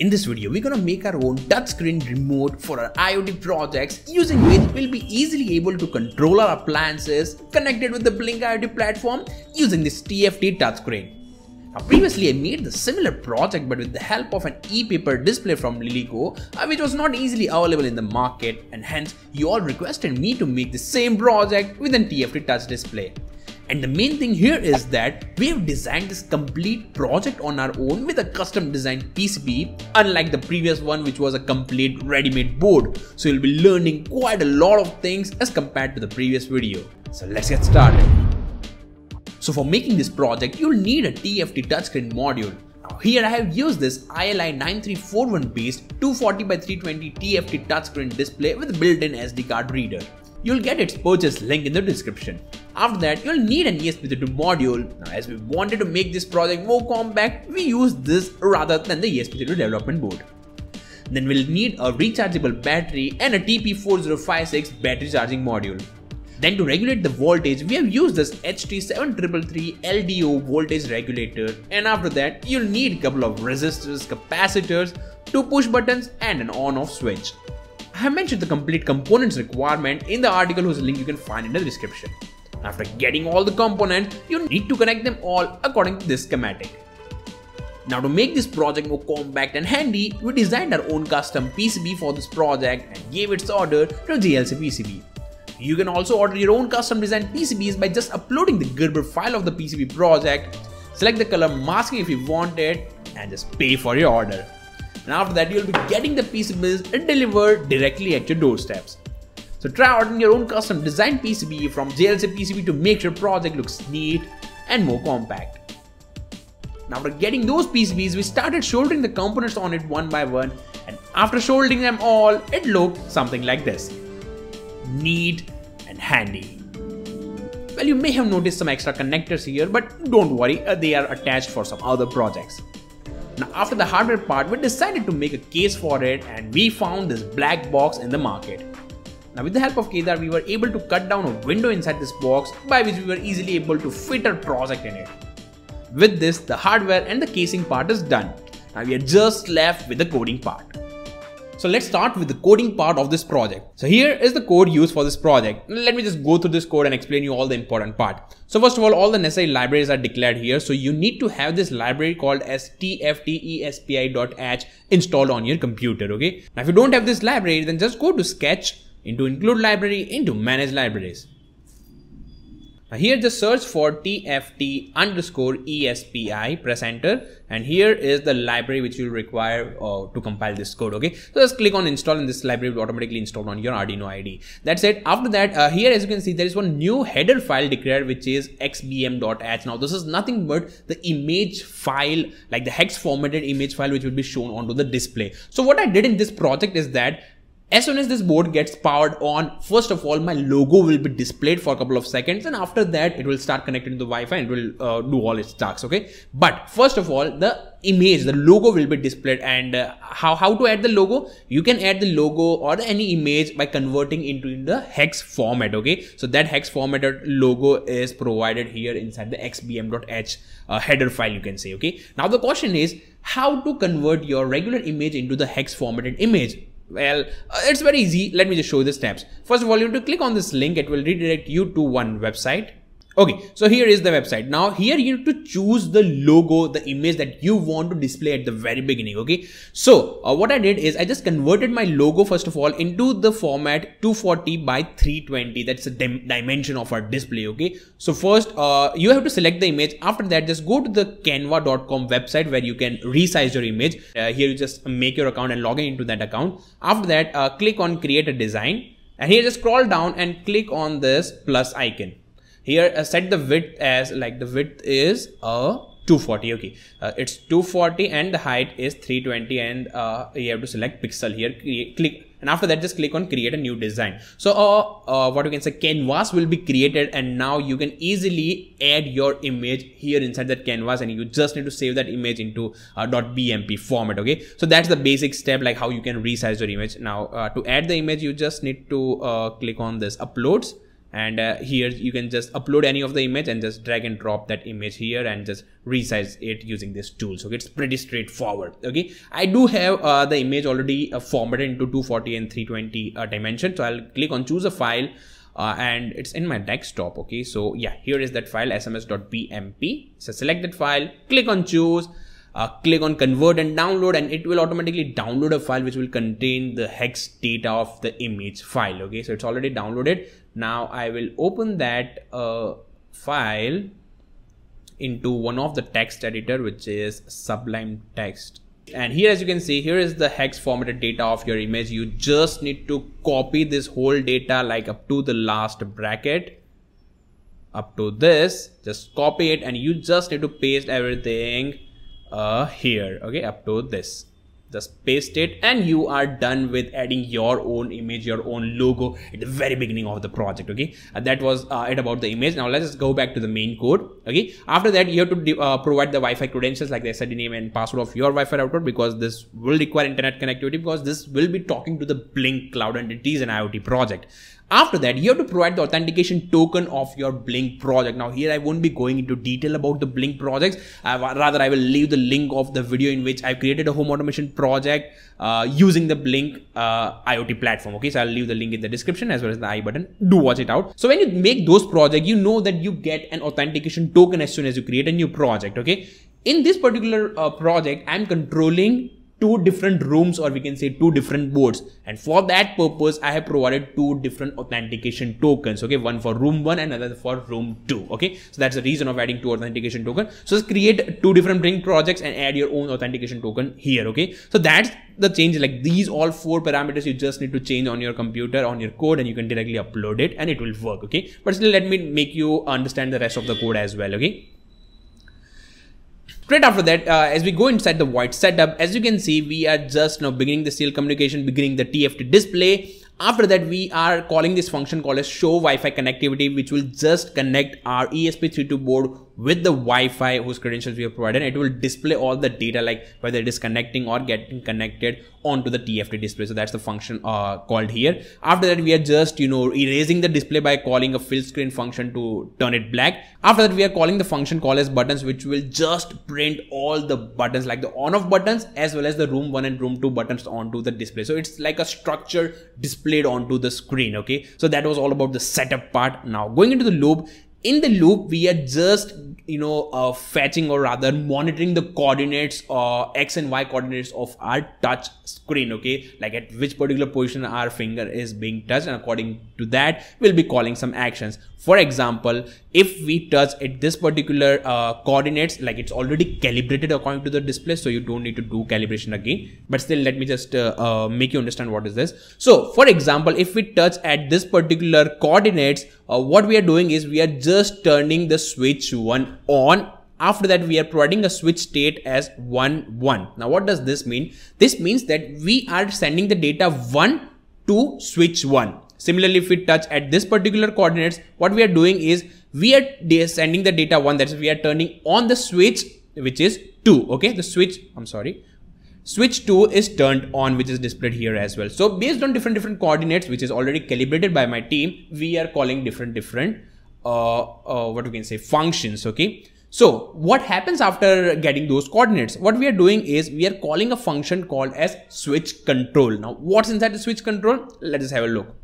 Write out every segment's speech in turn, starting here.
In this video, we're gonna make our own touchscreen remote for our IoT projects using which we'll be easily able to control our appliances connected with the Blynk IoT platform using this TFT touchscreen. Now previously I made the similar project but with the help of an e-paper display from LilyGO uh, which was not easily available in the market and hence you all requested me to make the same project with an TFT touch display. And the main thing here is that we have designed this complete project on our own with a custom designed PCB unlike the previous one which was a complete ready-made board. So you'll be learning quite a lot of things as compared to the previous video. So let's get started. So for making this project, you'll need a TFT touchscreen module. Now here I have used this ILI 9341 based 240 by 320 TFT touchscreen display with built-in SD card reader. You'll get its purchase link in the description. After that, you'll need an ESP32 module. Now, as we wanted to make this project more compact, we use this rather than the ESP32 development board. Then we'll need a rechargeable battery and a TP4056 battery charging module. Then to regulate the voltage, we have used this HT7333 LDO voltage regulator and after that, you'll need a couple of resistors, capacitors, two push buttons and an on-off switch. I have mentioned the complete components requirement in the article whose link you can find in the description. After getting all the components, you need to connect them all according to this schematic. Now to make this project more compact and handy, we designed our own custom PCB for this project and gave its order to JLC PCB. You can also order your own custom designed PCBs by just uploading the Gerber file of the PCB project, select the color masking if you want it, and just pay for your order and after that you'll be getting the PCBs delivered directly at your doorsteps. So try ordering your own custom designed PCB from JLC PCB to make your project looks neat and more compact. Now after getting those PCBs, we started soldering the components on it one by one and after soldering them all, it looked something like this. Neat and handy. Well, you may have noticed some extra connectors here, but don't worry, uh, they are attached for some other projects. Now after the hardware part, we decided to make a case for it and we found this black box in the market. Now with the help of Kedar, we were able to cut down a window inside this box by which we were easily able to fit our project in it. With this, the hardware and the casing part is done. Now we are just left with the coding part. So let's start with the coding part of this project. So here is the code used for this project. Let me just go through this code and explain you all the important part. So first of all, all the necessary libraries are declared here. So you need to have this library called as tftespi.h installed on your computer. Okay. Now if you don't have this library, then just go to sketch into include library into manage libraries. Now here just search for tft underscore espi, press enter and here is the library which you require uh, to compile this code okay? So just click on install and this library will automatically install on your Arduino IDE that's it. After that uh, here as you can see there is one new header file declared which is xbm.h now this is nothing but the image file like the hex formatted image file which will be shown onto the display. So what I did in this project is that as soon as this board gets powered on, first of all, my logo will be displayed for a couple of seconds and after that it will start connecting to the Wi-Fi and will uh, do all its tasks, okay? But first of all, the image, the logo will be displayed and uh, how, how to add the logo? You can add the logo or any image by converting into the hex format, okay? So that hex formatted logo is provided here inside the xbm.h uh, header file, you can say, okay? Now the question is how to convert your regular image into the hex formatted image well, uh, it's very easy. Let me just show you the steps. First of all, you have to click on this link. It will redirect you to one website. Okay, so here is the website. Now here you need to choose the logo, the image that you want to display at the very beginning. Okay, so uh, what I did is I just converted my logo first of all into the format 240 by 320. That's the dim dimension of our display. Okay, so first uh, you have to select the image. After that, just go to the canva.com website where you can resize your image. Uh, here you just make your account and log in into that account. After that, uh, click on create a design and here just scroll down and click on this plus icon here uh, set the width as like the width is a 240 okay. Uh, it's 240 and the height is 320 and uh, you have to select pixel here. Click and after that just click on create a new design. So uh, uh, what you can say canvas will be created and now you can easily add your image here inside that canvas and you just need to save that image into uh, .bmp format okay. So that's the basic step like how you can resize your image. Now uh, to add the image you just need to uh, click on this uploads and uh, here you can just upload any of the image and just drag and drop that image here and just resize it using this tool. So it's pretty straightforward okay? I do have uh, the image already uh, formatted into 240 and 320 uh, dimension. So i'll click on choose a file uh, and it's in my desktop okay? So yeah here is that file sms.bmp so select that file click on choose uh, click on convert and download and it will automatically download a file which will contain the hex data of the image file okay? So it's already downloaded now i will open that uh, file into one of the text editor which is sublime text. And here as you can see here is the hex formatted data of your image. You just need to copy this whole data like up to the last bracket up to this. Just copy it and you just need to paste everything uh, here okay up to this just paste it and you are done with adding your own image your own logo at the very beginning of the project okay? And that was uh, it about the image. Now let's just go back to the main code okay? After that you have to uh, provide the wi-fi credentials like the SID name and password of your wi-fi router because this will require internet connectivity because this will be talking to the Blynk cloud entities and iot project after that, you have to provide the authentication token of your Blynk project. Now here I won't be going into detail about the Blynk projects. Uh, rather, I will leave the link of the video in which I've created a home automation project uh, using the Blynk uh, IoT platform. Okay, so I'll leave the link in the description as well as the I button. Do watch it out. So when you make those projects, you know that you get an authentication token as soon as you create a new project. Okay, in this particular uh, project, I'm controlling two different rooms or we can say two different boards. And for that purpose i have provided two different authentication tokens okay? One for room one and another for room two okay? So that's the reason of adding two authentication token so just create two different Blynk projects and add your own authentication token here okay? So that's the change like these all four parameters you just need to change on your computer on your code and you can directly upload it and it will work okay? But still let me make you understand the rest of the code as well okay Straight after that, uh, as we go inside the void setup, as you can see, we are just now beginning the serial communication, beginning the TFT display. After that, we are calling this function called as show Wi-Fi connectivity, which will just connect our ESP32 board with the Wi-Fi whose credentials we have provided. It will display all the data like whether it is connecting or getting connected onto the TFT display. So that's the function uh, called here. After that, we are just, you know, erasing the display by calling a fill screen function to turn it black. After that, we are calling the function called as buttons, which will just print all the buttons like the on off buttons as well as the room one and room two buttons onto the display. So it's like a structure displayed onto the screen. Okay. So that was all about the setup part. Now going into the loop, in the loop we are just you know uh, fetching or rather monitoring the coordinates or uh, x and y coordinates of our touch screen okay? Like at which particular position our finger is being touched and according to that we'll be calling some actions for example if we touch at this particular uh, coordinates like it's already calibrated according to the display so you don't need to do calibration again. But still let me just uh, uh, make you understand what is this. So for example if we touch at this particular coordinates uh, what we are doing is we are just turning the switch one on. After that we are providing a switch state as 1 1 now what does this mean? This means that we are sending the data 1 to switch 1 similarly if we touch at this particular coordinates what we are doing is we are sending the data 1 that is we are turning on the switch which is 2 okay? The switch i'm sorry. Switch 2 is turned on which is displayed here as well. So based on different different coordinates which is already calibrated by my team we are calling different different uh, uh, what we can say functions okay? So what happens after getting those coordinates? What we are doing is we are calling a function called as switch control. Now what's inside the switch control? Let us have a look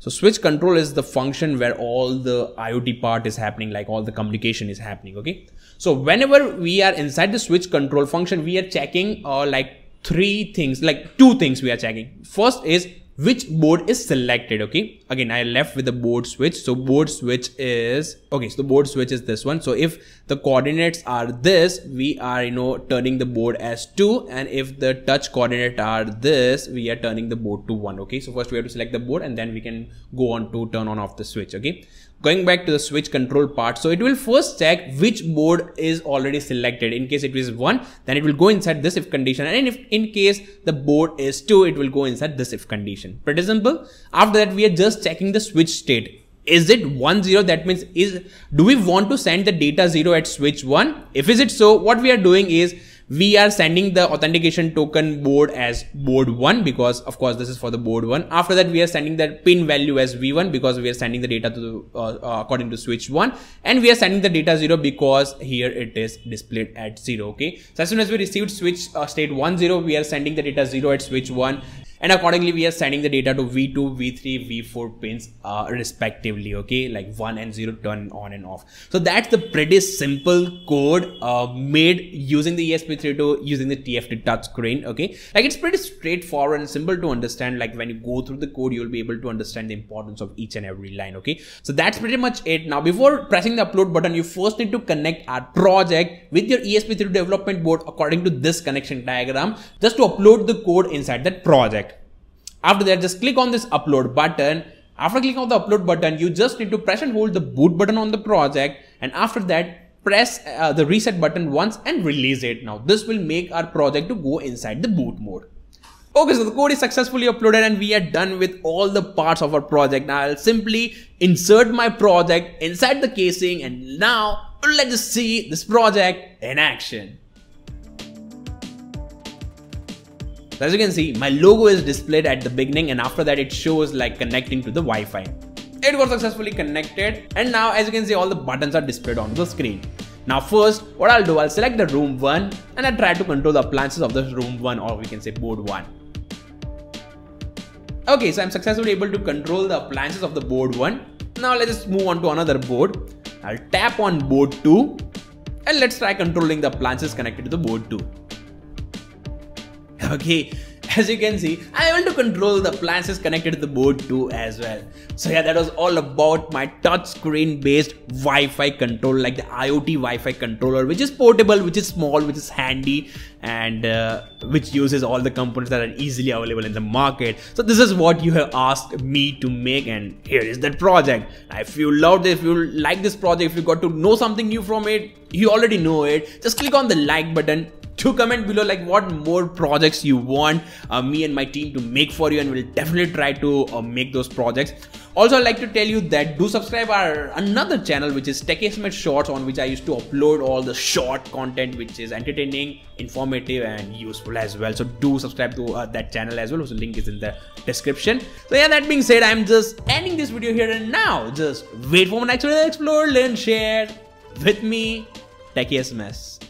so switch control is the function where all the IoT part is happening, like all the communication is happening. Okay. So whenever we are inside the switch control function, we are checking uh, like three things, like two things we are checking. First is which board is selected okay? Again i left with the board switch. So board switch is okay so the board switch is this one. So if the coordinates are this we are you know turning the board as 2 and if the touch coordinate are this we are turning the board to 1 okay? So first we have to select the board and then we can go on to turn on off the switch okay going back to the switch control part so it will first check which board is already selected in case it is 1 then it will go inside this if condition and if in case the board is 2 it will go inside this if condition. Pretty simple. After that we are just checking the switch state. Is it 1 0 that means is do we want to send the data 0 at switch 1 if is it so what we are doing is we are sending the authentication token board as board 1 because of course this is for the board 1 after that we are sending that pin value as v1 because we are sending the data to uh, uh, according to switch 1 and we are sending the data 0 because here it is displayed at 0 okay? So as soon as we received switch uh, state 1 0 we are sending the data 0 at switch 1 and accordingly we are sending the data to v2 v3 v4 pins uh, respectively okay? Like 1 and 0 turn on and off. So that's the pretty simple code uh, made using the esp32 using the tft touchscreen okay? Like it's pretty straightforward and simple to understand like when you go through the code you'll be able to understand the importance of each and every line okay? So that's pretty much it. Now before pressing the upload button you first need to connect our project with your esp32 development board according to this connection diagram just to upload the code inside that project after that, just click on this upload button. After clicking on the upload button, you just need to press and hold the boot button on the project. And after that, press uh, the reset button once and release it. Now, this will make our project to go inside the boot mode. Okay, so the code is successfully uploaded and we are done with all the parts of our project. Now I'll simply insert my project inside the casing and now let's see this project in action. So as you can see, my logo is displayed at the beginning and after that it shows like connecting to the Wi-Fi. It was successfully connected and now as you can see all the buttons are displayed on the screen. Now first, what I'll do, I'll select the room 1 and I'll try to control the appliances of the room 1 or we can say board 1. Okay, so I'm successfully able to control the appliances of the board 1. Now let's just move on to another board. I'll tap on board 2 and let's try controlling the appliances connected to the board 2 okay as you can see i'm able to control the appliances connected to the board too as well. So yeah that was all about my touch screen based wi-fi control like the iot wi-fi controller which is portable which is small which is handy and uh, which uses all the components that are easily available in the market. So this is what you have asked me to make and here is that project. If you loved it if you like this project if you got to know something new from it you already know it just click on the like button to comment below like what more projects you want uh, me and my team to make for you and we'll definitely try to uh, make those projects. Also i'd like to tell you that do subscribe our another channel which is techiesms shorts on which i used to upload all the short content which is entertaining informative and useful as well. So do subscribe to uh, that channel as well. So link is in the description. So yeah that being said i'm just ending this video here and now just wait for my next video explore. Learn share with me techiesms